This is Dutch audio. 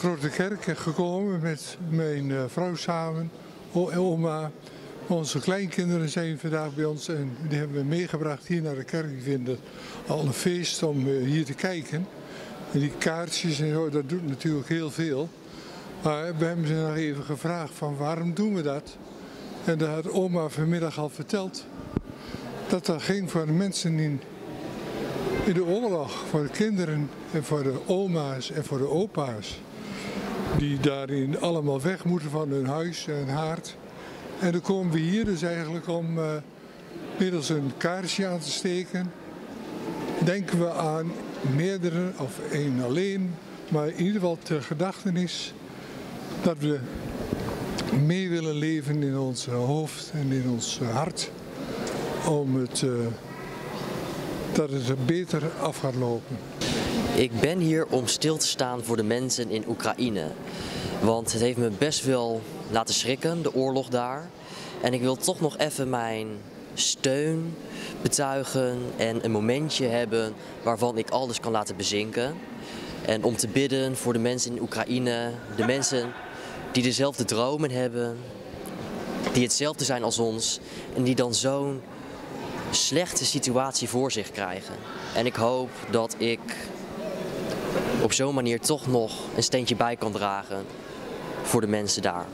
de kerk gekomen met mijn eh, vrouw samen, oma. Onze kleinkinderen zijn vandaag bij ons en die hebben we meegebracht hier naar de kerk. Die vinden het al een feest om eh, hier te kijken. En die kaartjes en zo, dat doet natuurlijk heel veel. Maar we hebben ze nog even gevraagd van waarom doen we dat? En dat had oma vanmiddag al verteld. Dat dat ging voor de mensen in, in de oorlog, voor de kinderen en voor de oma's en voor de opa's. Die daarin allemaal weg moeten van hun huis en haard. En dan komen we hier dus eigenlijk om eh, middels een kaarsje aan te steken. Denken we aan meerdere of één alleen, maar in ieder geval ter gedachtenis dat we mee willen leven in ons hoofd en in ons hart. Om het, eh, dat het beter af gaat lopen. Ik ben hier om stil te staan voor de mensen in Oekraïne. Want het heeft me best wel laten schrikken, de oorlog daar. En ik wil toch nog even mijn steun betuigen en een momentje hebben waarvan ik alles kan laten bezinken. En om te bidden voor de mensen in Oekraïne, de mensen die dezelfde dromen hebben, die hetzelfde zijn als ons en die dan zo'n slechte situatie voor zich krijgen. En ik hoop dat ik op zo'n manier toch nog een steentje bij kan dragen voor de mensen daar.